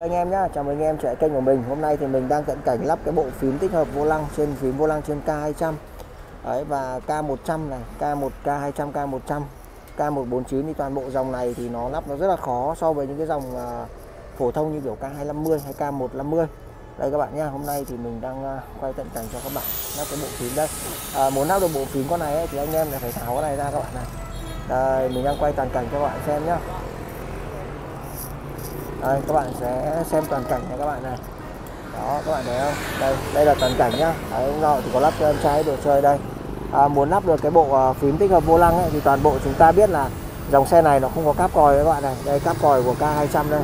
anh em nhá chào mừng anh em trở lại kênh của mình. Hôm nay thì mình đang cận cảnh lắp cái bộ phím tích hợp vô lăng trên phím vô lăng trên K200 đấy và K100 này K1 K200 K100 K149 thì toàn bộ dòng này thì nó lắp nó rất là khó so với những cái dòng uh, phổ thông như kiểu K250 hay K150 đây các bạn nhá hôm nay thì mình đang uh, quay cận cảnh cho các bạn lắp cái bộ phím đây. À, muốn lắp được bộ phím con này ấy, thì anh em phải tháo cái này ra các bạn này. Đây mình đang quay toàn cảnh cho các bạn xem nhá đây các bạn sẽ xem toàn cảnh nha các bạn này. Đó các bạn thấy không? Đây đây là toàn cảnh nhá. Đấy, ông nội thì có lắp cho em trai đồ chơi đây. À, muốn lắp được cái bộ uh, phím tích hợp vô lăng ấy, thì toàn bộ chúng ta biết là dòng xe này nó không có cáp còi các bạn này. Đây cáp còi của K200 đây.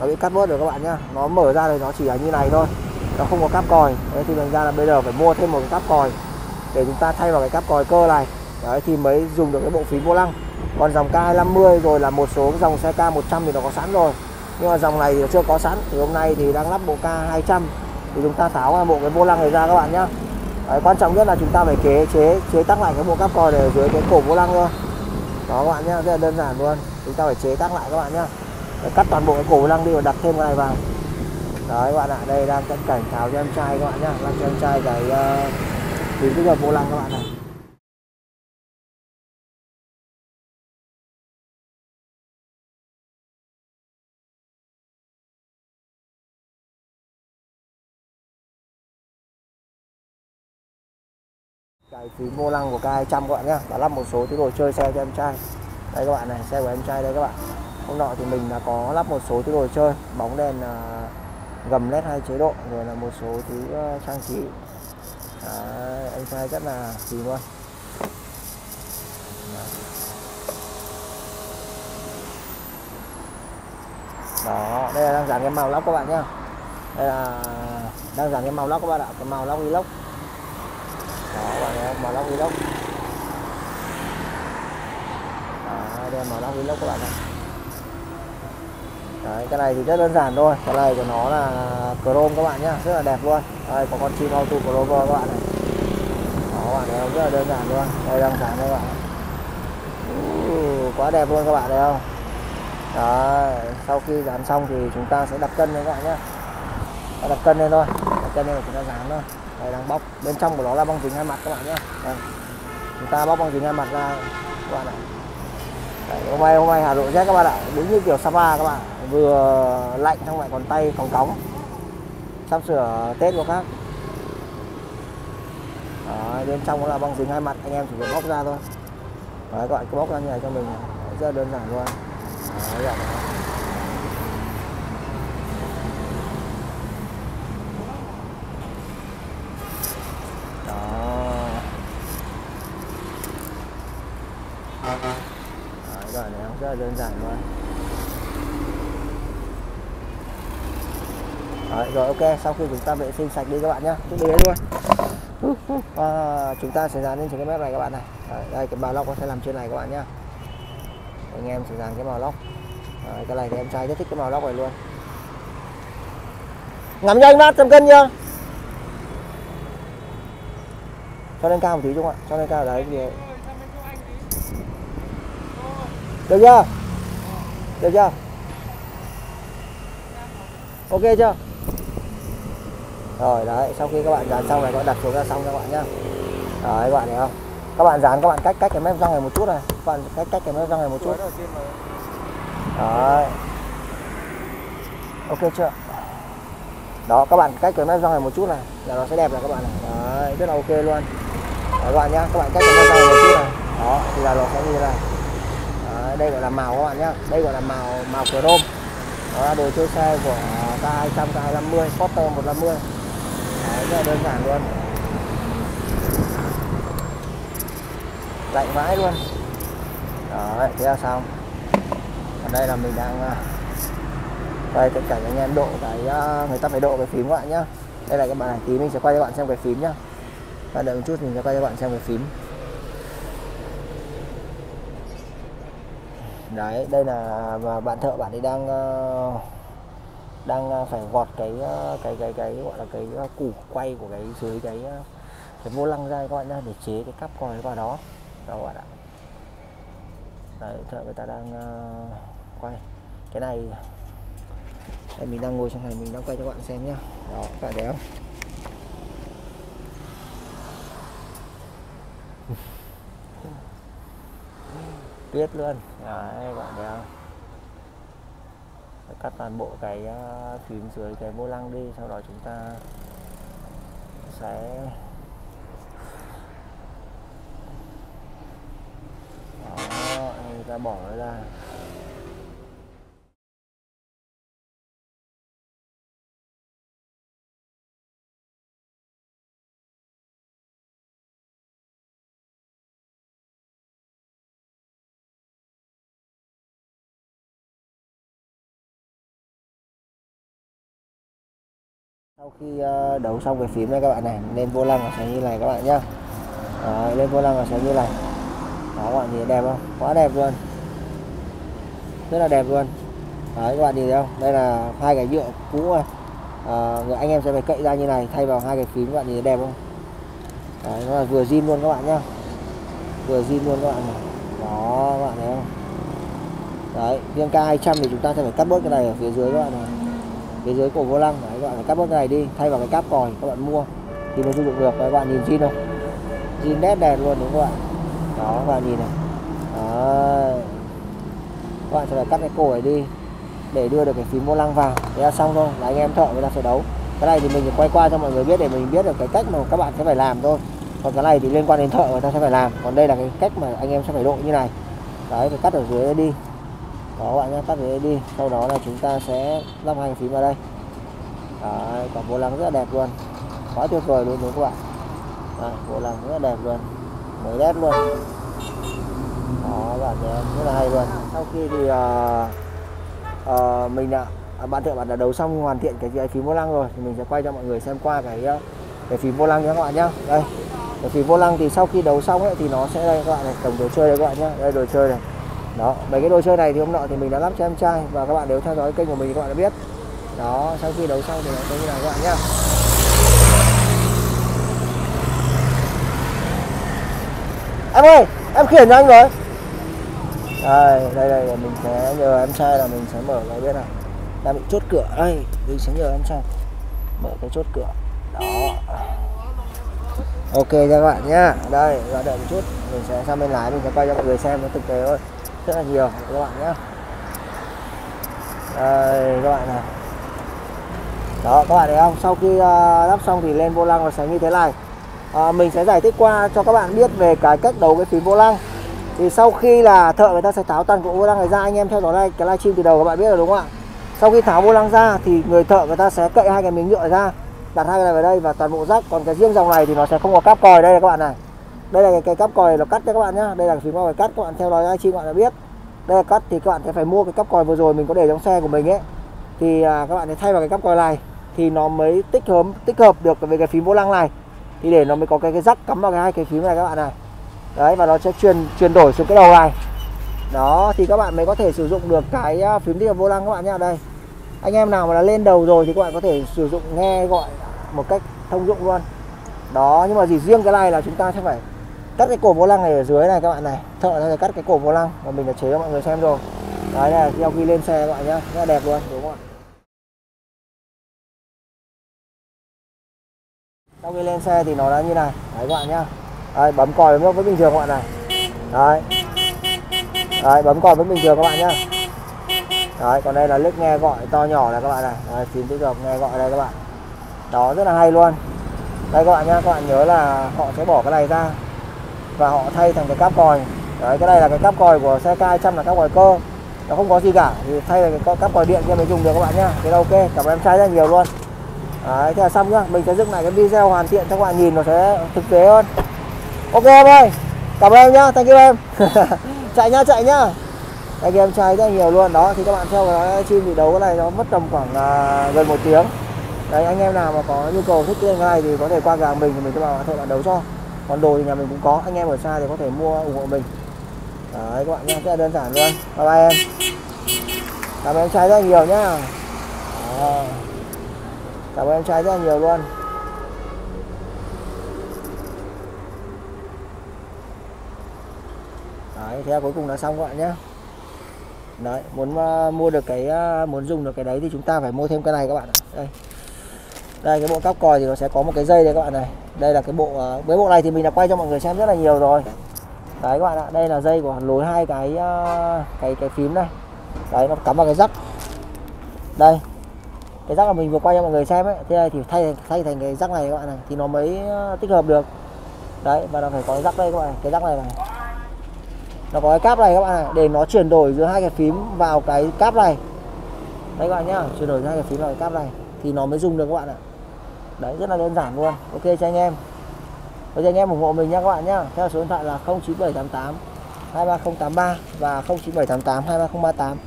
Nó bị cắt bớt rồi các bạn nhá. Nó mở ra thì nó chỉ là như này thôi. Nó không có cáp còi. Đấy thì thành ra là bây giờ phải mua thêm một cái cáp còi để chúng ta thay vào cái cáp còi cơ này. Đấy thì mới dùng được cái bộ phím vô lăng. Còn dòng K250 rồi là một số dòng xe K100 thì nó có sẵn rồi nhưng mà dòng này thì chưa có sẵn. Thì hôm nay thì đang lắp bộ K200 thì chúng ta tháo ra bộ cái vô lăng này ra các bạn nhé Đấy, quan trọng nhất là chúng ta phải kế chế chế tắc lại cái bộ cáp còi ở dưới cái cổ vô lăng thôi. Đó các bạn nhé rất là đơn giản luôn. Chúng ta phải chế tắc lại các bạn nhé cắt toàn bộ cái cổ vô lăng đi và đặt thêm cái này vào. Đấy các bạn ạ đây đang cận cảnh tháo cho em trai các bạn nhé làm cho em trai cái ờ, uh, phím tích hợp vô lăng các bạn này. Đây, phím vô lăng của K200 các bạn nhé và lắp một số thứ đồ chơi xe cho em trai. Đây các bạn này xe của em trai đây các bạn. Hôm nọ thì mình đã có lắp một số thứ đồ chơi. Bóng đèn à, gầm led hai chế độ rồi là một số thứ à, trang trí. À, Em trai rất là xì luôn. Đó đây là đang dán cái màu lóc các bạn nhé đây là đang dán cái màu lóc các bạn ạ. Cái màu lóc inox đó bạn thấy màu lóc vlog. Đó đây màu lóc vlog các bạn này Đấy, cái này thì rất đơn giản thôi. Cái này của nó là chrome các bạn nhá rất là đẹp luôn. Đây có con chim auto chrome các bạn này. Đó các bạn thấy không rất là đơn giản luôn. Đây đang dán đây các bạn uh, quá đẹp luôn các bạn thấy không? Đó, sau khi dán xong thì chúng ta sẽ đặt cân lên các bạn nhé đặt cân lên thôi. Đặt cân lên là chúng ta dán thôi đây đang bóc. Bên trong của nó là băng dính hai mặt các bạn nhé. Đây. chúng ta bóc băng dính hai mặt ra các bạn ạ. Đấy, hôm nay hôm nay Hà Nội rét các bạn ạ. Đúng như kiểu Sapa các bạn. Vừa lạnh xong lại còn tay còn cóng. Sắp sửa Tết của khác Đấy, bên trong là băng dính hai mặt. Anh em chỉ việc bóc ra thôi. Đấy, các bạn cứ bóc ra như này cho mình. Đấy, rất là đơn giản luôn. Đấy, vậy Đấy, rồi này rất là đơn giản luôn Đấy, rồi ok sau khi chúng ta vệ sinh sạch đi các bạn nhé cứ đi luôn. À, chúng ta sẽ dán lên trên cái mép này các bạn này. Đấy, đây cái màu lóc có thể làm trên này các bạn nhé anh em sẽ dán cái màu lóc Đấy, cái này thì em trai rất thích cái màu lóc này luôn. Ngắm nhanh mát trăm cân nhá. Cho lên cao một tí chung ạ? Cho lên cao đấy thì được chưa? Được chưa? Ok chưa? Rồi, đấy, sau khi các bạn dán xong này, các bạn đặt xuống ra xong các bạn nhá. Đấy, các bạn thấy không? Các bạn dán, các bạn cách cách cái mép răng này một chút này. Các bạn cách cách cái mép răng này một chút. Đấy. Ok chưa? Đó, các bạn cách cái mép răng này một chút này, là nó sẽ đẹp này các bạn này. Đấy, rất là ok luôn. Đấy, các bạn nhá, các bạn cách cái mép răng này một chút này. Đó, thì là nó sẽ như thế này. Đấy, đây gọi là màu các bạn nhé đây gọi là màu màu chrome đó là đồ chơi xe của K200 K250 Porter 150 Đấy, rất là đơn giản luôn. Lạnh vãi luôn. Đó thế là xong. Ở đây là mình đang à, quay tất cả anh em độ cái à, người ta phải độ cái phím các bạn nhá. Đây là cái bài tí mình sẽ quay cho bạn xem cái phím nhá. Và đợi một chút mình sẽ quay cho bạn xem cái phím. Đấy, đây là mà bạn thợ bạn ấy đang ờ, đang ờ, phải gọt cái ờ, cái cái cái gọi là cái củ quay của cái dưới cái cái vô lăng ra các bạn nhá, để chế cái cắp còi vào đó. Đó các bạn ạ. Đấy, thợ người ta đang quay. Cái này, đây mình đang ngồi trong này, mình đang quay cho các bạn xem nhá. Đó, các bạn thấy không? Tuyết luôn. Dạ, đấy bạn thấy không cắt toàn bộ cái ờ, phím dưới cái vô lăng đi, sau đó chúng ta sẽ đó người ta bỏ nó ra. Sau khi ờ, đấu xong cái phím này các bạn này lên vô lăng nó sẽ như này các bạn nhá. Đấy, lên vô lăng nó sẽ như này. Đó các bạn nhìn đẹp không? Quá đẹp luôn. Rất là đẹp luôn. Đấy các bạn nhìn thấy không? Đây là hai cái nhựa cũ à, người anh em sẽ phải cậy ra như này thay vào hai cái phím các bạn nhìn thấy đẹp không? Đấy nó là vừa zin luôn các bạn nhá. Vừa zin luôn các bạn này. Đó các bạn thấy không? Đấy riêng K200 thì chúng ta sẽ phải cắt bớt cái này ở phía dưới các bạn này phía dưới cổ vô lăng đấy các bạn phải cắt bớt cái này đi, thay vào cái cáp còi các bạn mua thì mới sử dụng được. Các bạn nhìn zin không? Zin đẹp đẹp luôn, đúng không các bạn đó, các bạn nhìn này. Đó. các bạn sẽ phải cắt cái cổ này đi để đưa được cái phím vô lăng vào. Thế là xong thôi, là anh em thợ người ta sẽ đấu. Cái này thì mình quay qua cho mọi người biết để mình biết được cái cách mà các bạn sẽ phải làm thôi. Còn cái này thì liên quan đến thợ người ta sẽ phải làm. Còn đây là cái cách mà anh em sẽ phải độ như này. Đấy, phải cắt ở dưới đi đó các bạn nhé tắt ghế đi. Sau đó là chúng ta sẽ lắp hành phím vào đây. Đấy, quả vô lăng rất là đẹp luôn. Quá tuyệt vời luôn đúng không các bạn đấy, vô lăng rất là đẹp luôn. Mới đét luôn. Đó các bạn nhé rất là hay luôn. Sau khi thì uh, uh, mình đã à, bạn thợ bạn đã đấu xong hoàn thiện cái, cái phím vô lăng rồi thì mình sẽ quay cho mọi người xem qua cái ờ, cái phím vô lăng nhé các bạn nhé. Đây cái phím vô lăng thì sau khi đấu xong ấy thì nó sẽ đây các bạn này tổng đồ chơi đây các bạn nhé. Đây đồ chơi này đó, mấy cái đồ chơi này thì hôm nọ thì mình đã lắp cho em trai và các bạn nếu theo dõi kênh của mình thì các bạn đã biết. Đó, sau khi đấu xong thì nó sẽ như này các bạn nhé em ơi, em khiển cho anh rồi. Đây đây đây là mình sẽ nhờ em trai là mình sẽ mở cái biết này. Đang bị chốt cửa. Đây, mình sẽ nhờ em trai mở cái chốt cửa. Đó. Ok cho các bạn nhá. Đây và đợi một chút. Mình sẽ sang bên lái, mình sẽ quay cho mọi người xem nó thực tế thôi rất là nhiều các bạn nhé. Đây các bạn này. Đó các bạn thấy không? Sau khi uh, lắp xong thì lên vô lăng nó sẽ như thế này. À, mình sẽ giải thích qua cho các bạn biết về cái cách đấu cái phím vô lăng. Thì sau khi là thợ người ta sẽ tháo toàn bộ vô lăng này ra anh em theo dõi này cái livestream từ đầu các bạn biết rồi đúng không ạ? Sau khi tháo vô lăng ra thì người thợ người ta sẽ cậy hai cái miếng nhựa ra đặt hai cái này vào đây và toàn bộ rác còn cái riêng dòng này thì nó sẽ không có cáp còi đây các bạn này đây là cái, cái cáp còi nó cắt cho các bạn nhá. Đây là phím còi cắt các bạn theo dõi chi các bạn đã biết. Đây là cắt thì các bạn sẽ phải mua cái cáp còi vừa rồi mình có để trong xe của mình ấy. Thì à, các bạn sẽ thay vào cái cáp còi này. Thì nó mới tích hợp tích hợp được với cái phím vô lăng này. Thì để nó mới có cái cái rắc cắm vào cái hai cái phím này các bạn này. Đấy và nó sẽ truyền chuyển đổi xuống cái đầu này. Đó thì các bạn mới có thể sử dụng được cái à, phím tích hợp vô lăng các bạn nhá. Đây. Anh em nào mà đã lên đầu rồi thì các bạn có thể sử dụng nghe gọi một cách thông dụng luôn. Đó nhưng mà chỉ riêng cái này là chúng ta sẽ phải cắt cái cổ vô lăng này ở dưới này các bạn này. Thợ sẽ cắt cái cổ vô lăng mà mình đã chế cho mọi người xem rồi. Đấy là sau khi lên xe các bạn nhá. Rất là đẹp luôn đúng không ạ? Sau khi lên xe thì nó đã như này. Đấy các bạn nhá. Đấy, bấm còi bấm vẫn bình thường các bạn này. Đấy. Đấy bấm còi vẫn bình thường các bạn nhá. Đấy còn đây là lướt nghe gọi to nhỏ này các bạn này. Đấy, phím tích hợp nghe gọi đây các bạn. Đó rất là hay luôn. Đây các bạn nhá các bạn nhớ là họ sẽ bỏ cái này ra và họ thay thành cái cáp còi. Đấy cái này là cái cáp còi của xe K200 là cáp còi cơ. Nó không có gì cả thì thay là cái cáp còi điện cho mình dùng được các bạn nhá. Thế là ok cảm ơn em trai rất nhiều luôn. Đấy thế là xong nhá. Mình sẽ dựng lại cái video hoàn thiện cho các bạn nhìn nó sẽ thực tế hơn. Ok em ơi cảm ơn em nhá. Thank you em. Chạy nhá chạy nhá. Anh em trai rất nhiều luôn. Đó thì các bạn theo cái chim thì đấu cái này nó mất tầm khoảng uh, gần một tiếng. Đấy anh em nào mà có nhu cầu thích cái này thì có thể qua cửa mình thì mình sẽ bảo thợ bạn đấu cho còn đồ thì nhà mình cũng có, anh em ở xa thì có thể mua ủng hộ mình. Đấy, các bạn nhé rất là đơn giản luôn. Bye bye em. Cảm ơn em trai rất là nhiều nhá. Cảm ơn em trai rất là nhiều luôn. Đấy, thế là cuối cùng là xong các bạn nhé đấy, muốn ờ, mua được cái ờ, muốn dùng được cái đấy thì chúng ta phải mua thêm cái này các bạn ạ. Đây. Đây, cái bộ cáp còi thì nó sẽ có một cái dây đây các bạn này đây là cái bộ à, với bộ này thì mình đã quay cho mọi người xem rất là nhiều rồi. Đấy các bạn ạ, đây là dây của nối hai cái à, cái cái phím này. Đấy, nó cắm vào cái rắc. Đây, cái rắc là mình vừa quay cho mọi người xem ấy, thế này thì thay thay thành cái rắc này các bạn này, thì nó mới à, tích hợp được. Đấy, và nó phải có cái rắc đây các bạn này, cái rắc này này. Nó có cái cáp này các bạn này, để nó chuyển đổi giữa hai cái phím vào cái cáp này. Đấy các bạn nhá, chuyển đổi giữa hai cái phím vào cái cáp này, thì nó mới dùng được các bạn ạ đấy, rất là đơn giản luôn. Ok, cho anh em. Bây giờ anh em ủng hộ mình nha các bạn nhá. Theo số điện thoại là 09788 23083 và 09788 23038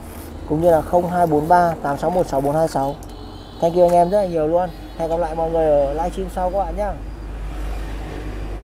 cũng như là 0243 861 6426 Thank you anh em rất là nhiều luôn. Hẹn gặp lại mọi người ở livestream sau các bạn nhé